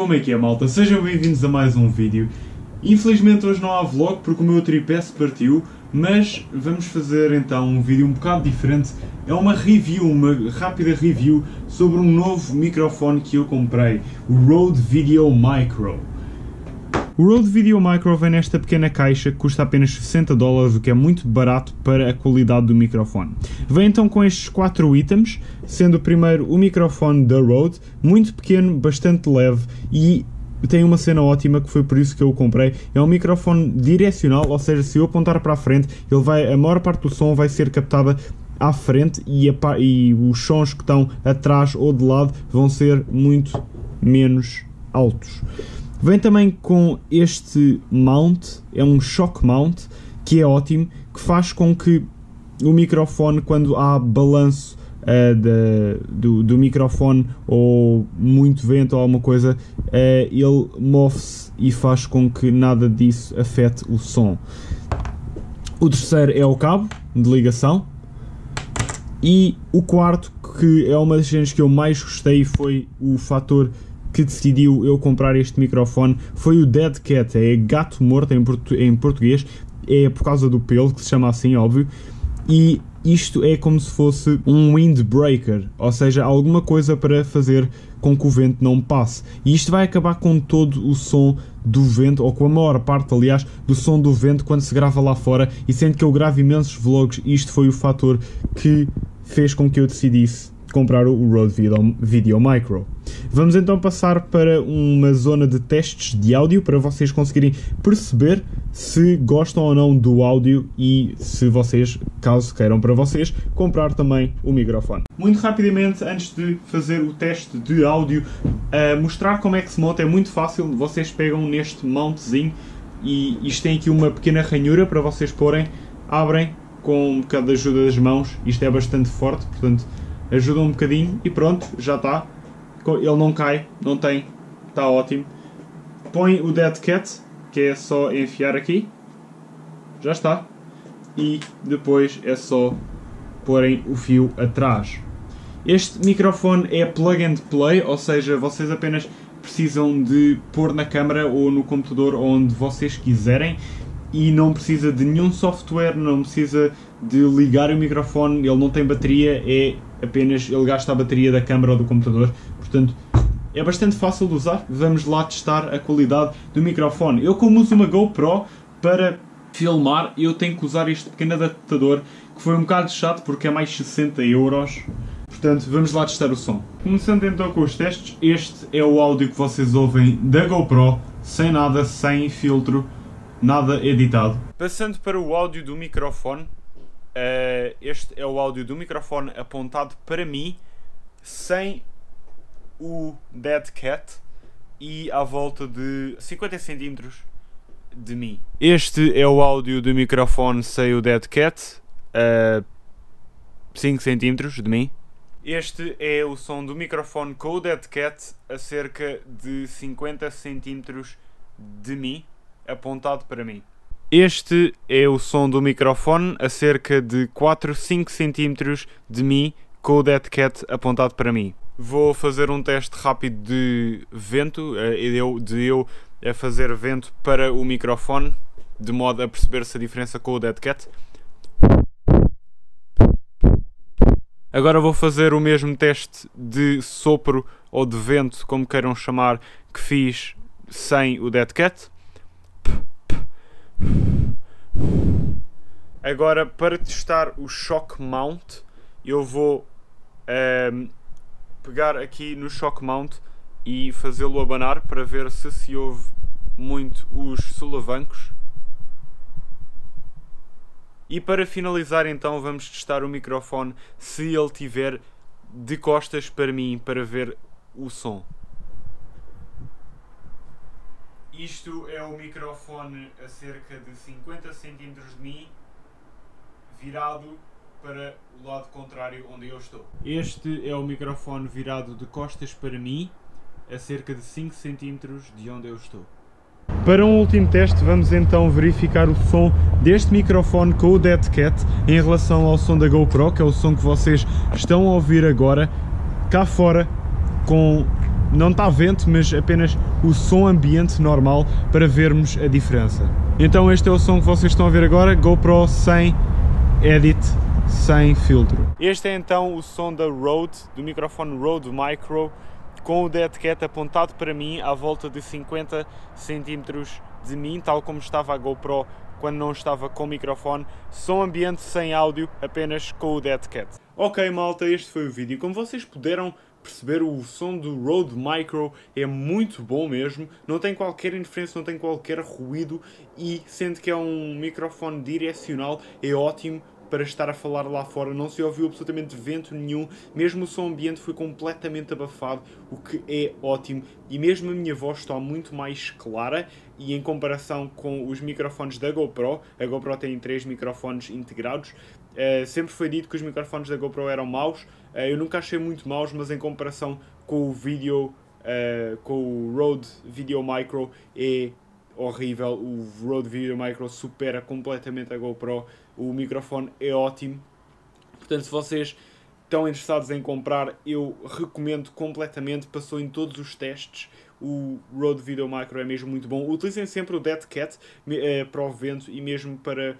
Como é que é malta? Sejam bem-vindos a mais um vídeo. Infelizmente hoje não há vlog porque o meu tripé se partiu, mas vamos fazer então um vídeo um bocado diferente. É uma review, uma rápida review sobre um novo microfone que eu comprei, o Rode Video Micro. O Rode Video Micro vem nesta pequena caixa que custa apenas 60 dólares, o que é muito barato para a qualidade do microfone. Vem então com estes quatro itens, sendo o primeiro o microfone da Rode, muito pequeno, bastante leve e tem uma cena ótima que foi por isso que eu o comprei. É um microfone direcional, ou seja, se eu apontar para a frente, ele vai, a maior parte do som vai ser captada à frente e, a, e os sons que estão atrás ou de lado vão ser muito menos altos. Vem também com este mount, é um shock mount, que é ótimo, que faz com que o microfone, quando há balanço uh, do, do, microfone ou muito vento ou alguma coisa, uh, ele move-se e faz com que nada disso afete o som. O terceiro é o cabo de ligação. E o quarto, que é uma das cenas que eu mais gostei, foi o fator que decidiu eu comprar este microfone foi o Dead Cat, é gato morto em, portu em português, é por causa do pelo, que se chama assim, óbvio, e isto é como se fosse um windbreaker, ou seja, alguma coisa para fazer com que o vento não passe. E isto vai acabar com todo o som do vento, ou com a maior parte, aliás, do som do vento quando se grava lá fora. E sendo que eu gravo imensos vlogs, isto foi o fator que fez com que eu decidisse comprar o Rode Video, Video Micro. Vamos então passar para uma zona de testes de áudio para vocês conseguirem perceber se gostam ou não do áudio e se vocês, caso queiram para vocês, comprar também o microfone. Muito rapidamente, antes de fazer o teste de áudio, uh, mostrar como é que se monta é muito fácil. Vocês pegam neste mountzinho e isto tem aqui uma pequena ranhura para vocês porem, abrem com um bocado de ajuda das mãos, isto é bastante forte, portanto ajuda um bocadinho e pronto, já está. Ele não cai, não tem, está ótimo. Põe o Dead Cat, que é só enfiar aqui, já está. E depois é só porem o fio atrás. Este microfone é plug and play, ou seja, vocês apenas precisam de pôr na câmera ou no computador onde vocês quiserem e não precisa de nenhum software, não precisa de ligar o microfone, ele não tem bateria, é apenas ele gasta a bateria da câmera ou do computador, portanto é bastante fácil de usar. Vamos lá testar a qualidade do microfone. Eu como uso uma GoPro para filmar, eu tenho que usar este pequeno adaptador que foi um bocado chato porque é mais 60 euros. Portanto, vamos lá testar o som. Começando então com os testes, este é o áudio que vocês ouvem da GoPro, sem nada, sem filtro, nada editado. Passando para o áudio do microfone, Uh, este é o áudio do microfone apontado para mim, sem o Dead Cat e à volta de 50 cm de mim. Este é o áudio do microfone sem o Dead Cat, uh, 5 cm de mim. Este é o som do microfone com o Dead Cat a cerca de 50 cm de mim, apontado para mim. Este é o som do microfone a cerca de 4, 5 cm de mim com o Dead Cat apontado para mim. Vou fazer um teste rápido de vento, eh, de eu a fazer vento para o microfone, de modo a perceber se a diferença com o Dead Cat. Agora vou fazer o mesmo teste de sopro ou de vento, como queiram chamar, que fiz sem o Dead Cat. Agora, para testar o shock mount, eu vou um, ehm, pegar aqui no shock mount e fazê-lo abanar para ver se se ouve muito os solavancos. E para finalizar então vamos testar o microfone se ele tiver de costas para mim para ver o som. Isto é o microfone a cerca de 50 cm de mim, virado para o lado contrário onde eu estou. Este é o microfone virado de costas para mim, a cerca de 5 cm de onde eu estou. Para um último teste, vamos então verificar o som deste microfone com o Dead Cat em relação ao som da GoPro, que é o som que vocês estão a ouvir agora, cá fora, com não está vento, mas apenas o som ambiente normal para vermos a diferença. Então este é o som que vocês estão a ver agora, GoPro sem edit, sem filtro. Este é então o som da Rode, do microfone Rode Micro, com o Dead Cat apontado para mim à volta de 50 cm de mim, tal como estava a GoPro quando não estava com o microfone, som ambiente sem áudio, apenas com o Dead Cat. Ok malta, este foi o vídeo. Como vocês puderam perceber, o som do Rode Micro é muito bom mesmo, não tem qualquer interferência, não tem qualquer ruído e sendo que é um microfone direcional, é ótimo para estar a falar lá fora, não se ouviu absolutamente vento nenhum, mesmo o som ambiente foi completamente abafado, o que é ótimo, e mesmo a minha voz está muito mais clara, e em comparação com os microfones da GoPro, a GoPro tem três microfones integrados, uh, sempre foi dito que os microfones da GoPro eram maus, uh, eu nunca achei muito maus, mas em comparação com o vídeo, uh, com o Rode Video Micro, é horrível. O Rode Video Micro supera completamente a GoPro. O microfone é ótimo. Portanto, se vocês estão interessados em comprar, eu recomendo completamente. Passou em todos os testes. O Rode Video Micro é mesmo muito bom. Utilizem sempre o Dead Cat eh, para o vento e mesmo para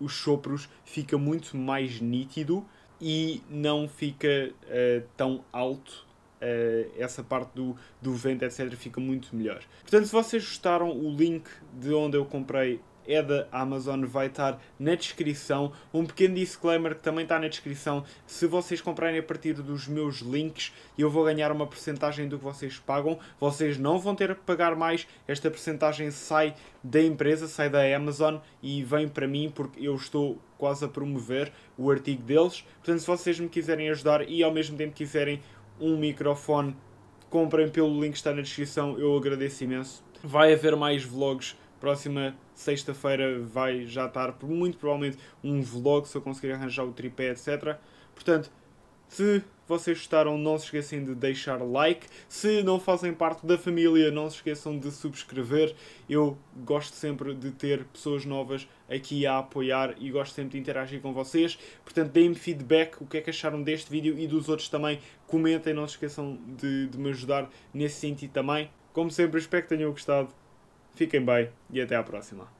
os sopros. Fica muito mais nítido e não fica uh, tão alto Uh, essa parte do, do vento, etc., fica muito melhor. Portanto, se vocês gostaram, o link de onde eu comprei é da Amazon, vai estar na descrição. Um pequeno disclaimer que também está na descrição. Se vocês comprarem a partir dos meus links, eu vou ganhar uma porcentagem do que vocês pagam. Vocês não vão ter que pagar mais. Esta porcentagem sai da empresa, sai da Amazon e vem para mim porque eu estou quase a promover o artigo deles. Portanto, se vocês me quiserem ajudar e ao mesmo tempo quiserem um microfone, comprem pelo link que está na descrição, eu agradeço imenso. Vai haver mais vlogs, próxima sexta-feira vai já estar muito provavelmente um vlog se eu conseguir arranjar o tripé, etc. Portanto, se vocês gostaram, não se esqueçam de deixar like. Se não fazem parte da família, não se esqueçam de subscrever. Eu gosto sempre de ter pessoas novas aqui a apoiar e gosto sempre de interagir com vocês. Portanto, deem-me feedback, o que é que acharam deste vídeo e dos outros também. Comentem, não se esqueçam de, de me ajudar nesse sentido também. Como sempre, espero que tenham gostado. Fiquem bem e até à próxima.